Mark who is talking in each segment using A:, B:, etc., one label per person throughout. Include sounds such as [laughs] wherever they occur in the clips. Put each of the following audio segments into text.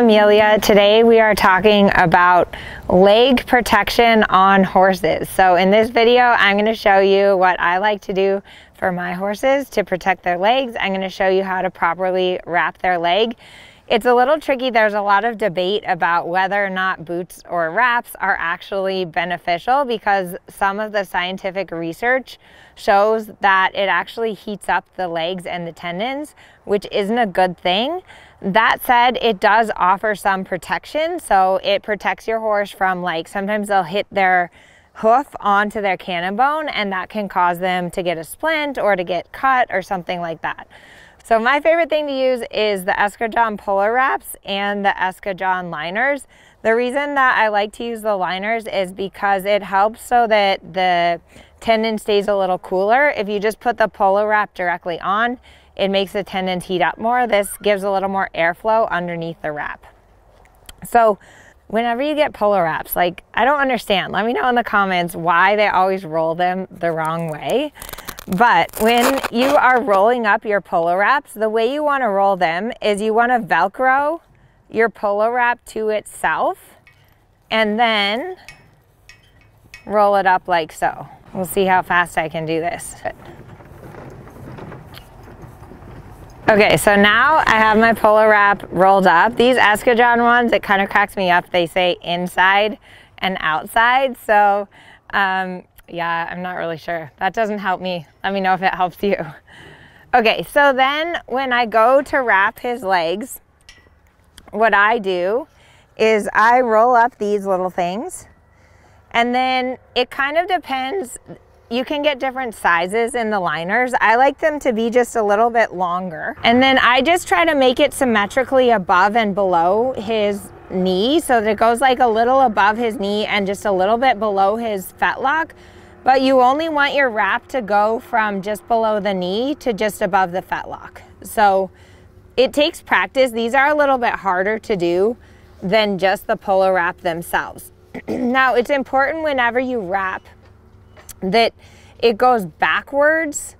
A: Amelia. Today we are talking about leg protection on horses. So in this video, I'm gonna show you what I like to do for my horses to protect their legs. I'm gonna show you how to properly wrap their leg. It's a little tricky. There's a lot of debate about whether or not boots or wraps are actually beneficial because some of the scientific research shows that it actually heats up the legs and the tendons, which isn't a good thing. That said, it does offer some protection. So it protects your horse from like, sometimes they'll hit their hoof onto their cannon bone and that can cause them to get a splint or to get cut or something like that. So my favorite thing to use is the Eskadron Polo Wraps and the Eskadron liners. The reason that I like to use the liners is because it helps so that the tendon stays a little cooler. If you just put the Polo Wrap directly on, it makes the tendons heat up more. This gives a little more airflow underneath the wrap. So whenever you get Polo Wraps, like I don't understand. Let me know in the comments why they always roll them the wrong way. But when you are rolling up your Polo Wraps, the way you want to roll them is you want to Velcro your Polo Wrap to itself and then roll it up like so. We'll see how fast I can do this. Okay, so now I have my Polo Wrap rolled up. These Eskadron ones, it kind of cracks me up. They say inside and outside. So um, yeah, I'm not really sure. That doesn't help me. Let me know if it helps you. Okay, so then when I go to wrap his legs, what I do is I roll up these little things and then it kind of depends. You can get different sizes in the liners. I like them to be just a little bit longer. And then I just try to make it symmetrically above and below his knee so that it goes like a little above his knee and just a little bit below his fetlock but you only want your wrap to go from just below the knee to just above the fetlock. So it takes practice. These are a little bit harder to do than just the polo wrap themselves. [clears throat] now it's important whenever you wrap that it goes backwards,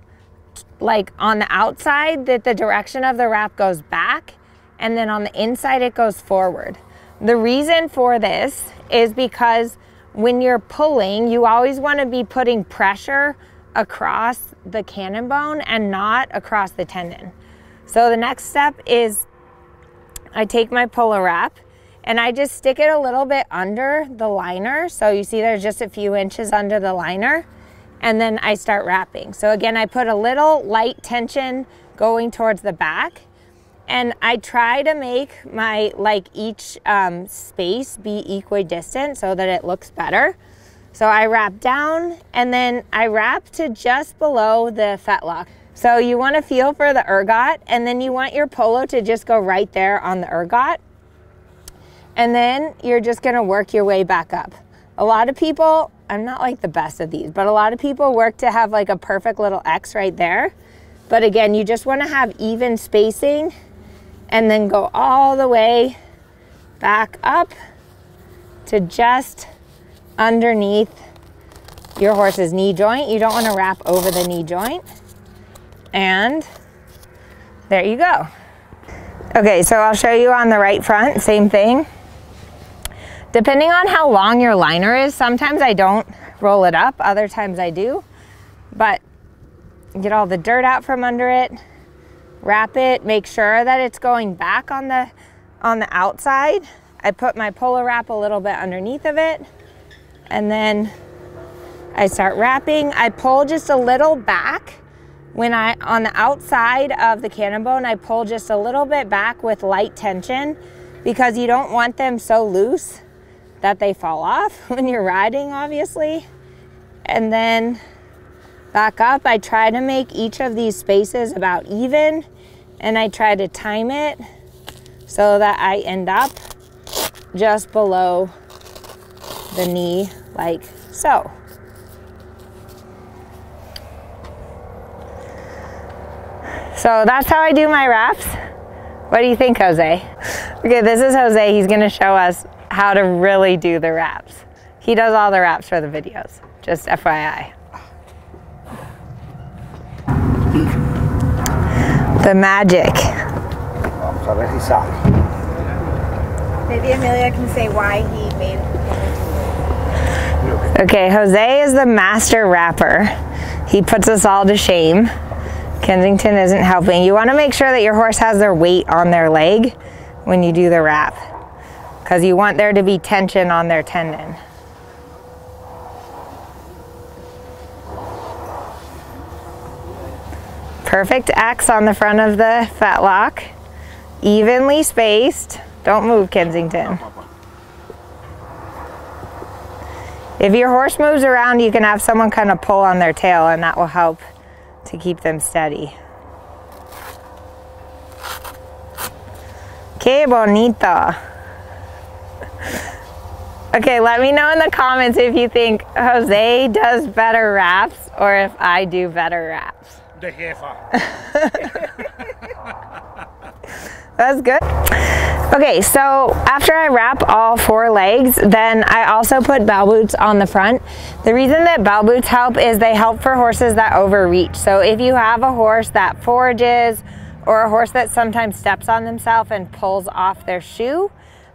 A: like on the outside, that the direction of the wrap goes back, and then on the inside it goes forward. The reason for this is because when you're pulling, you always want to be putting pressure across the cannon bone and not across the tendon. So the next step is I take my polo Wrap and I just stick it a little bit under the liner. So you see there's just a few inches under the liner and then I start wrapping. So again, I put a little light tension going towards the back and I try to make my, like each um, space be equidistant so that it looks better. So I wrap down and then I wrap to just below the fetlock. So you want to feel for the ergot and then you want your polo to just go right there on the ergot. And then you're just going to work your way back up. A lot of people, I'm not like the best of these, but a lot of people work to have like a perfect little X right there. But again, you just want to have even spacing and then go all the way back up to just underneath your horse's knee joint. You don't want to wrap over the knee joint. And there you go. Okay, so I'll show you on the right front, same thing. Depending on how long your liner is, sometimes I don't roll it up, other times I do. But get all the dirt out from under it wrap it, make sure that it's going back on the, on the outside. I put my polo wrap a little bit underneath of it and then I start wrapping. I pull just a little back when I, on the outside of the cannon bone, I pull just a little bit back with light tension because you don't want them so loose that they fall off [laughs] when you're riding, obviously. And then back up. I try to make each of these spaces about even and I try to time it so that I end up just below the knee like so. So that's how I do my wraps. What do you think, Jose? Okay, this is Jose. He's gonna show us how to really do the wraps. He does all the wraps for the videos, just FYI. The magic.
B: Vamos a ver si sale. Maybe Amelia can say why he made
A: Okay, Jose is the master wrapper. He puts us all to shame. Kensington isn't helping. You want to make sure that your horse has their weight on their leg when you do the wrap because you want there to be tension on their tendon. Perfect X on the front of the fetlock. Evenly spaced. Don't move, Kensington. If your horse moves around, you can have someone kind of pull on their tail and that will help to keep them steady. Que bonito. Okay, let me know in the comments if you think Jose does better wraps or if I do better wraps.
C: De jefa. [laughs]
A: That's good. Okay, so after I wrap all four legs, then I also put bell boots on the front. The reason that bell boots help is they help for horses that overreach. So if you have a horse that forges or a horse that sometimes steps on themselves and pulls off their shoe,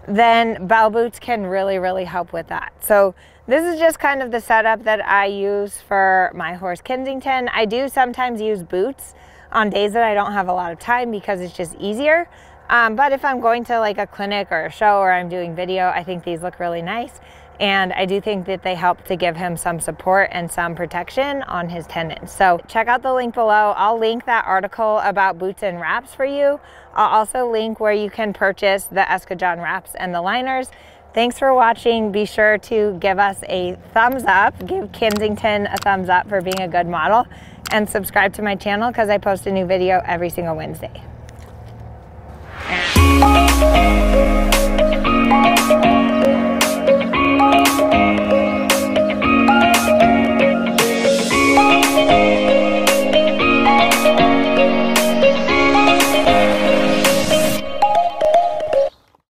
A: then bell boots can really, really help with that. So this is just kind of the setup that I use for my horse Kensington. I do sometimes use boots on days that I don't have a lot of time because it's just easier. Um, but if I'm going to like a clinic or a show or I'm doing video, I think these look really nice. And I do think that they help to give him some support and some protection on his tendons. So check out the link below. I'll link that article about boots and wraps for you. I'll also link where you can purchase the Eskadron wraps and the liners. Thanks for watching. Be sure to give us a thumbs up. Give Kensington a thumbs up for being a good model and subscribe to my channel because I post a new video every single Wednesday.